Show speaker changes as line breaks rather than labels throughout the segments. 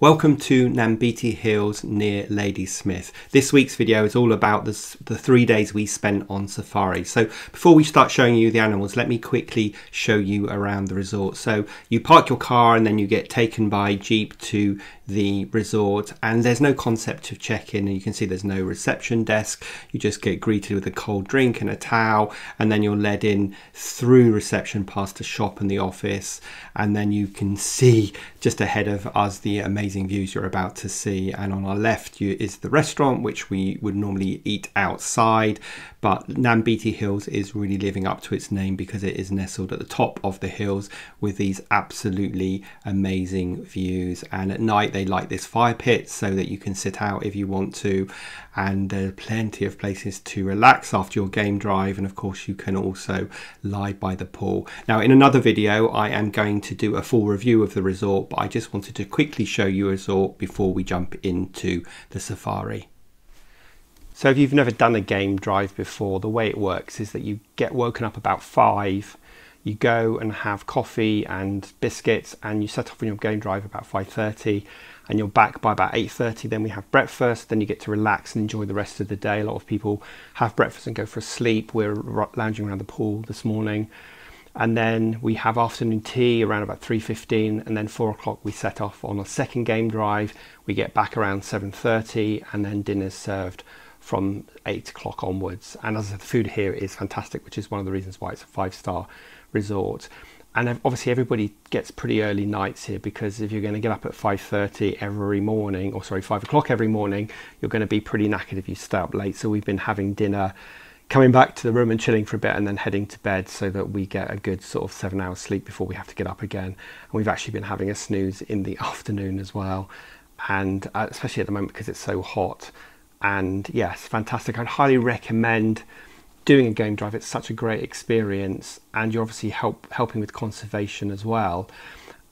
Welcome to Nambiti Hills near Ladysmith. This week's video is all about the, the three days we spent on safari. So before we start showing you the animals, let me quickly show you around the resort. So you park your car and then you get taken by Jeep to the resort and there's no concept of check-in. And you can see there's no reception desk. You just get greeted with a cold drink and a towel and then you're led in through reception past the shop and the office and then you can see just ahead of us the amazing views you're about to see. And on our left you, is the restaurant which we would normally eat outside but Nambiti Hills is really living up to its name because it is nestled at the top of the hills with these absolutely amazing views. And at night they like this fire pit so that you can sit out if you want to and there are plenty of places to relax after your game drive and of course you can also lie by the pool. Now in another video I am going to do a full review of the resort but I just wanted to quickly show you a resort before we jump into the safari. So if you've never done a game drive before, the way it works is that you get woken up about five, you go and have coffee and biscuits and you set off on your game drive about 5.30 and you're back by about 8.30 then we have breakfast then you get to relax and enjoy the rest of the day. A lot of people have breakfast and go for a sleep. We're lounging around the pool this morning. And then we have afternoon tea around about 3.15 and then 4 o'clock we set off on a second game drive. We get back around 7.30 and then dinner's served from eight o'clock onwards. And as I said, the food here is fantastic, which is one of the reasons why it's a five star resort. And obviously everybody gets pretty early nights here because if you're going to get up at 5.30 every morning, or sorry, 5 o'clock every morning, you're going to be pretty knackered if you stay up late. So we've been having dinner, coming back to the room and chilling for a bit and then heading to bed so that we get a good sort of seven hours sleep before we have to get up again. And we've actually been having a snooze in the afternoon as well. And uh, especially at the moment because it's so hot, and yes, fantastic. I'd highly recommend doing a game drive. It's such a great experience, and you're obviously help helping with conservation as well.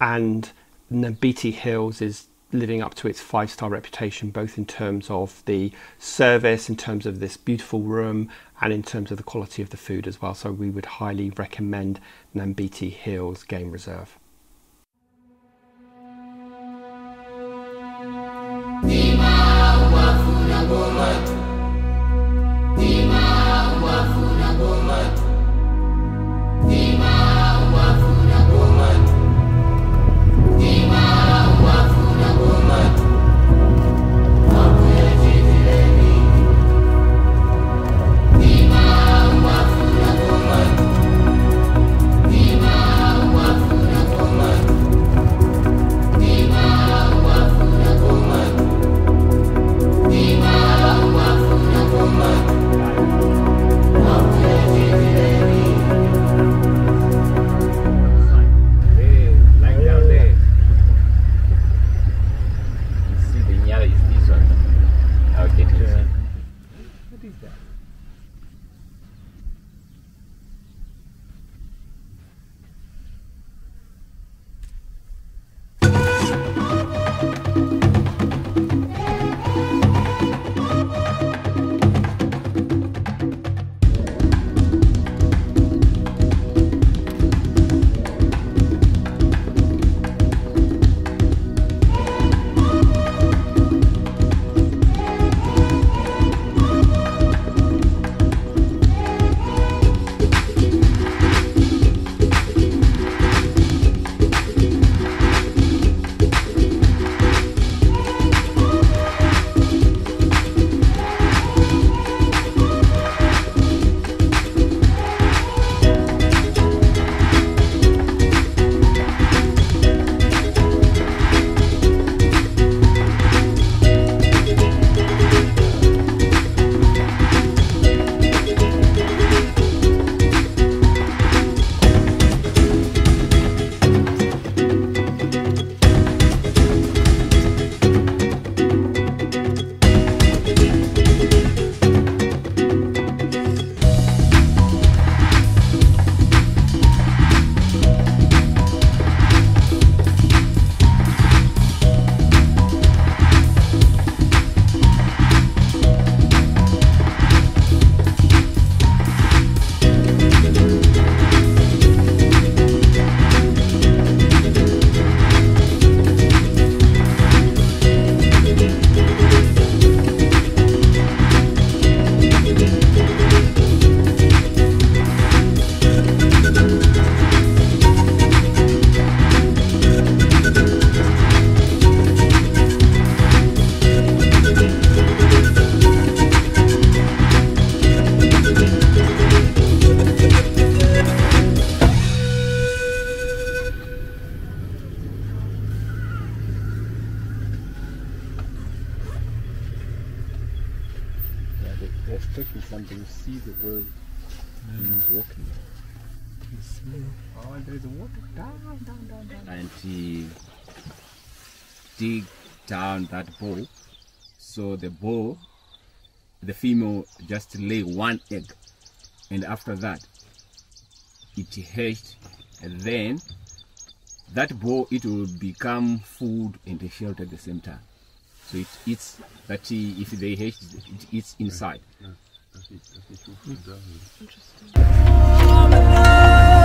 And Nambiti Hills is living up to its five star reputation, both in terms of the service, in terms of this beautiful room, and in terms of the quality of the food as well. So we would highly recommend Nambiti Hills Game Reserve.
Nima expecting something. You see the world. He's walking.
Oh, there is water down, down, down, down.
And he dig down that bowl. So the bowl, the female just lay one egg. And after that, it hatched. And then that bowl, it will become food and a shelter at the same time. So it eats that if they hatch, it eats inside.
I'm alive, alive.